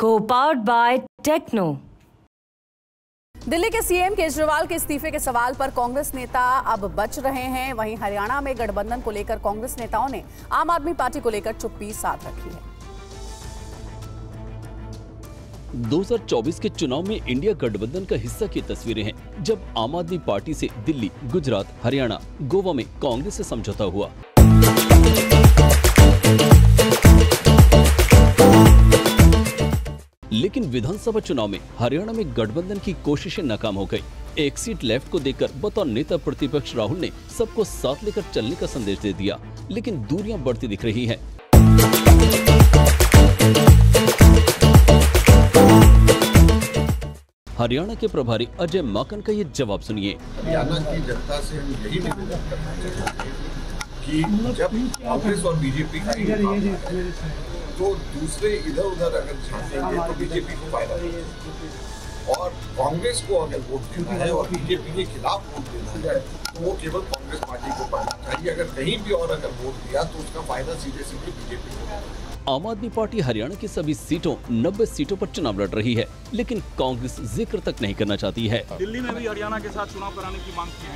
Co-powered by Techno. Delhi के CM Kejriwal के इस्तीफे के सवाल पर कांग्रेस नेता अब बच रहे हैं। वहीं हरियाणा में गठबंधन को लेकर कांग्रेस नेताओं ने आम आदमी पार्टी को लेकर चुप्पी साथ रखी है। 2024 के चुनाव में इंडिया गठबंधन का हिस्सा की तस्वीरें हैं जब आम आदमी पार्टी से दिल्ली गुजरात हरियाणा गोवा में कांग्रेस से समझौता हुआ। लेकिन विधानसभा चुनाव में हरियाणा में गठबंधन की कोशिशें नाकाम हो गई एक सीट लेफ़्ट को देखकर बतौर नेता प्रतिपक्ष राहुल ने सबको साथ लेकर चलने का संदेश दे दिया, लेकिन दूरियाँ बढ़ती दिख रही हैं। हरियाणा के प्रभारी अजय माकन का ये जवाब सुनिए। हरियाणा की जनता से हम यही निवेदन करना चाहते हैं कि जब कांग्रेस और बीजेपी तो दूसरे इधर उधर अगर झांकेंगे तो बीजेपी को फ़ायदा और कांग्रेस को अगर वोट देना है और बीजेपी के खिलाफ वोट देना है तो वो केवल कांग्रेस पार्टी को पड़ना चाहिए। अगर कहीं भी और अगर वोट दिया तो उसका फ़ायदा सीधे सीधे बीजेपी को आम आदमी पार्टी हरियाणा की सभी सीटों 90 सीटों पर चुनाव लड़ रही है लेकिन कांग्रेस ज़िक्र तक नहीं करना चाहती है। दिल्ली में भी हरियाणा के साथ चुनाव कराने की मांग की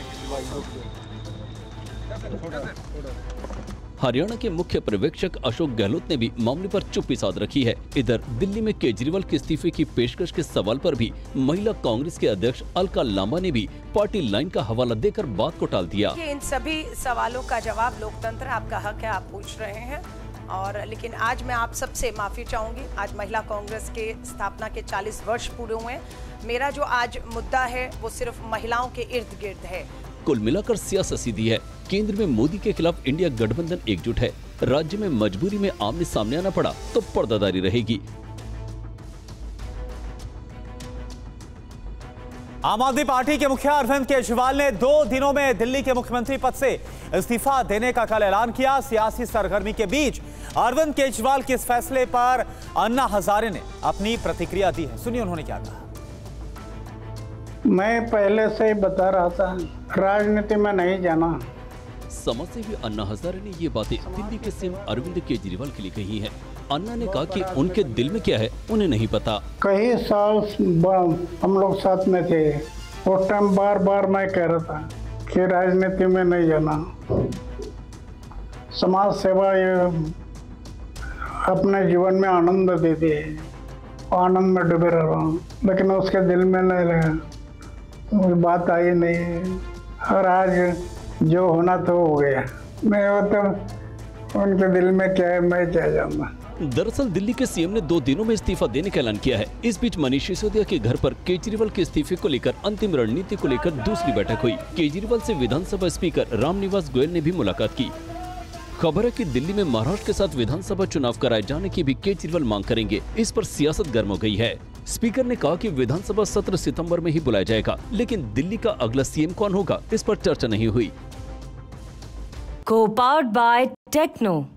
है हरियाणा के मुख्य पर्यवेक्षक अशोक गहलोत ने भी मामले पर चुप्पी साध रखी है। इधर, दिल्ली में केजरीवाल के इस्तीफे की पेशकश के सवाल पर भी महिला कांग्रेस के अध्यक्ष अलका लांबा ने भी पार्टी लाइन का हवाला देकर बात को टाल दिया। इन सभी सवालों का जवाब लोकतंत्र आपका हक है, आप पूछ रहे हैं। और, लेकिन आज मैं आप सबसे माफ़ी चाहूँगी। आज महिला कांग्रेस के स्थापना के 40 वर्ष पूरे हुए मेरा जो आज मुद्दा है, वो सिर्फ़ महिलाओं के इर्द गिर्द है। कुल मिलाकर सियासत सीधी है। केंद्र में मोदी के खिलाफ इंडिया गठबंधन एकजुट है। राज्य में मजबूरी में आमने सामने आना पड़ा तो पर्दादारी रहेगी। आम आदमी पार्टी के मुखिया अरविंद केजरीवाल ने दो दिनों में दिल्ली के मुख्यमंत्री पद से इस्तीफा देने का कल ऐलान किया। सियासी सरगर्मी के बीच अरविंद केजरीवाल के इस फैसले पर अन्ना हजारे ने अपनी प्रतिक्रिया दी है। सुनिए उन्होंने क्या कहा। मैं पहले से ही बता रहा था राजनीति में नहीं जाना। समाज सेवी अन्ना हजारे ने ये बातें दिल्ली के सीएम अरविंद केजरीवाल के लिए कही है। अन्ना ने कहा कि उनके दिल में क्या है उन्हें नहीं पता। कई साल हम लोग साथ में थे उस टाइम बार बार मैं कह रहा था कि राजनीति में नहीं जाना। समाज सेवा ये अपने जीवन में आनंद देती है आनंद में डूबे रह रहा हूँ लेकिन उसके दिल में नहीं लगा। वो बात आई नहीं। और आज जो होना तो हो गया। मैं वो तो उनके दिल में क्या है, मैं क्या जानना दरअसल दिल्ली के सीएम ने दो दिनों में इस्तीफा देने का ऐलान किया है। इस बीच मनीष सिसोदिया के घर पर केजरीवाल के इस्तीफे को लेकर अंतिम रणनीति को लेकर दूसरी बैठक हुई। केजरीवाल से विधानसभा स्पीकर रामनिवास गोयल ने भी मुलाकात की। खबर है कि दिल्ली में महाराष्ट्र के साथ विधानसभा चुनाव कराए जाने की भी केजरीवाल मांग करेंगे। इस पर सियासत गर्म हो गई है। स्पीकर ने कहा कि विधानसभा सत्र सितंबर में ही बुलाया जाएगा, लेकिन दिल्ली का अगला सीएम कौन होगा, इस पर चर्चा नहीं हुई by Techno.